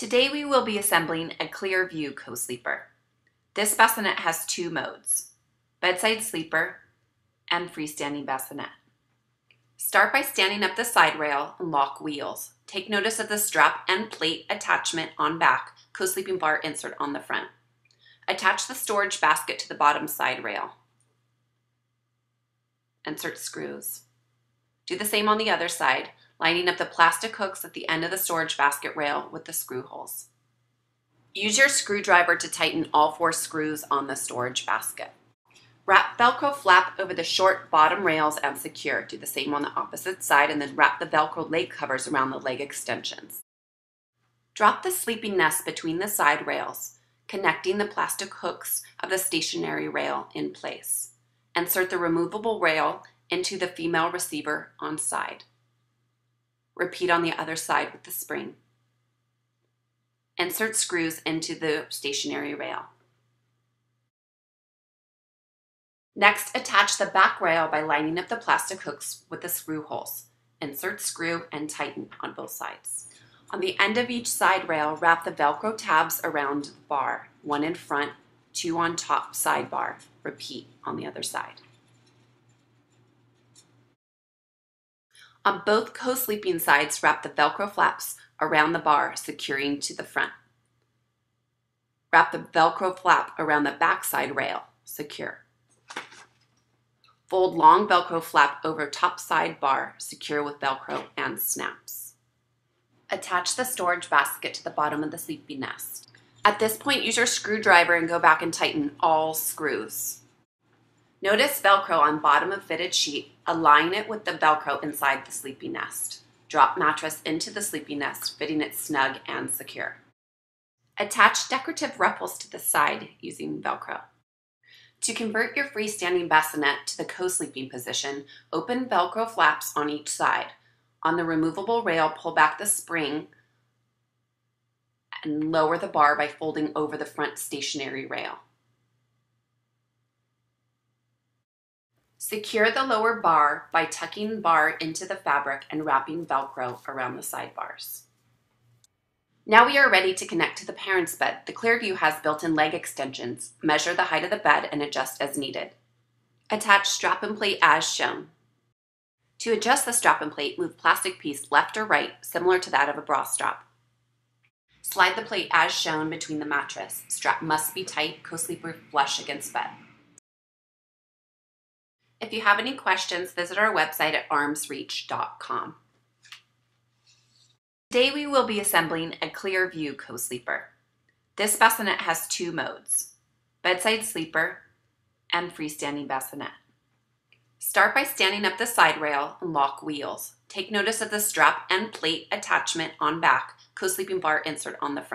Today we will be assembling a Clear Vue co-sleeper. This bassinet has two modes, bedside sleeper and freestanding bassinet. Start by standing up the side rail and lock wheels. Take notice of the strap and plate attachment on back, co-sleeping bar insert on the front. Attach the storage basket to the bottom side rail. Insert screws. Do the same on the other side, lining up the plastic hooks at the end of the storage basket rail with the screw holes. Use your screwdriver to tighten all four screws on the storage basket. Wrap Velcro flap over the short bottom rails and secure. Do the same on the opposite side and then wrap the Velcro leg covers around the leg extensions. Drop the sleeping nest between the side rails, connecting the plastic hooks of the stationary rail in place. Insert the removable rail into the female receiver on side. Repeat on the other side with the spring. Insert screws into the stationary rail. Next, attach the back rail by lining up the plastic hooks with the screw holes. Insert screw and tighten on both sides. On the end of each side rail, wrap the Velcro tabs around the bar, one in front, two on top sidebar. Repeat on the other side. On both co-sleeping sides, wrap the Velcro flaps around the bar, securing to the front. Wrap the Velcro flap around the backside rail, secure. Fold long Velcro flap over top side bar, secure with Velcro and snaps. Attach the storage basket to the bottom of the sleepy nest. At this point, use your screwdriver and go back and tighten all screws. Notice Velcro on bottom of fitted sheet. Align it with the Velcro inside the sleepy nest. Drop mattress into the sleepy nest, fitting it snug and secure. Attach decorative ruffles to the side using Velcro. To convert your freestanding bassinet to the co-sleeping position, open Velcro flaps on each side. On the removable rail, pull back the spring and lower the bar by folding over the front stationary rail. Secure the lower bar by tucking bar into the fabric and wrapping Velcro around the sidebars. Now we are ready to connect to the parent's bed. The Clear Vue has built-in leg extensions. Measure the height of the bed and adjust as needed. Attach strap and plate as shown. To adjust the strap and plate, move plastic piece left or right, similar to that of a bra strap. Slide the plate as shown between the mattress. Strap must be tight, co-sleeper flush against bed. If you have any questions, visit our website at armsreach.com. Today we will be assembling a Clear Vue co-sleeper. This bassinet has two modes, bedside sleeper and freestanding bassinet. Start by standing up the side rail and lock wheels. Take notice of the strap and plate attachment on back, co-sleeping bar insert on the front.